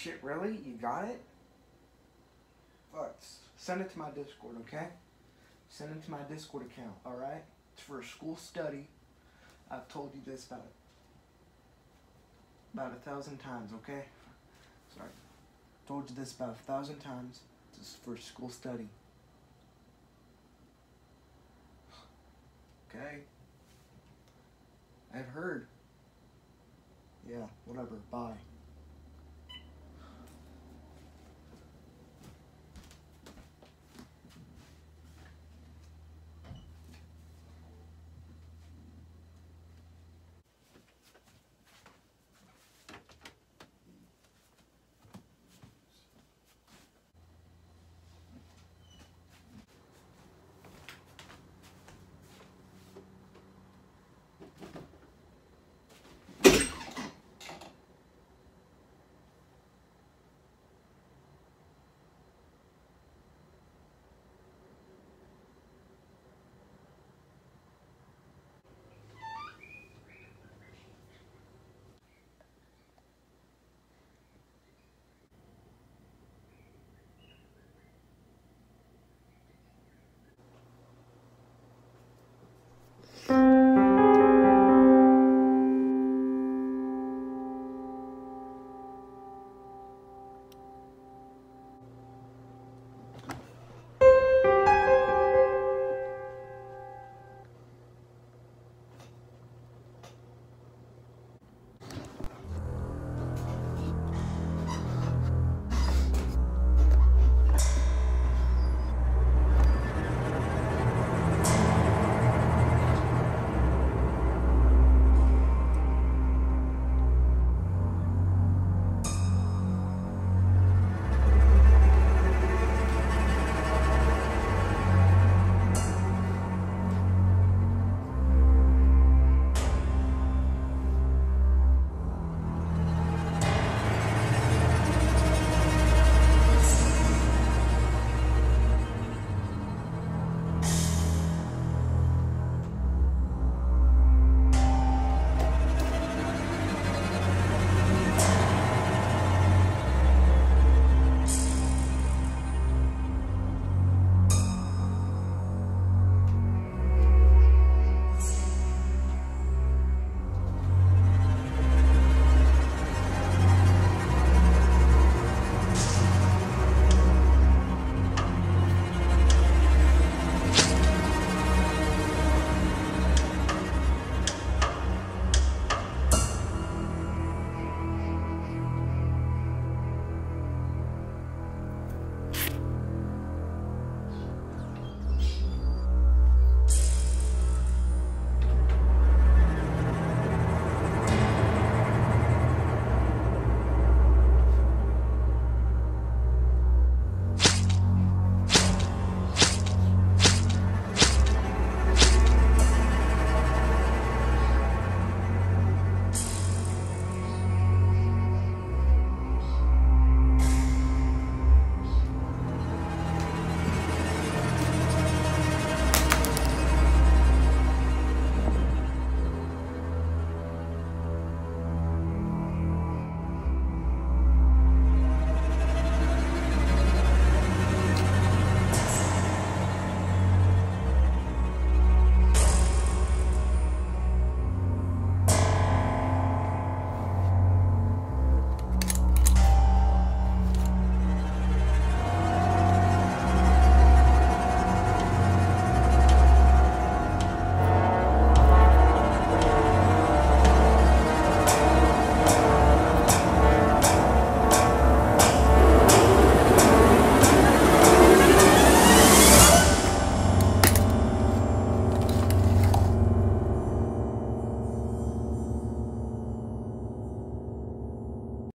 Shit, really? You got it? Fuck. Send it to my Discord, okay? Send it to my Discord account, alright? It's for a school study. I've told you this about about a thousand times, okay? Sorry. Told you this about a thousand times. This is for school study. Okay? I've heard. Yeah, whatever. Bye.